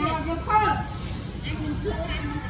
ណាយកធ្វើអញមិនធ្វើអញមិនធ្វើ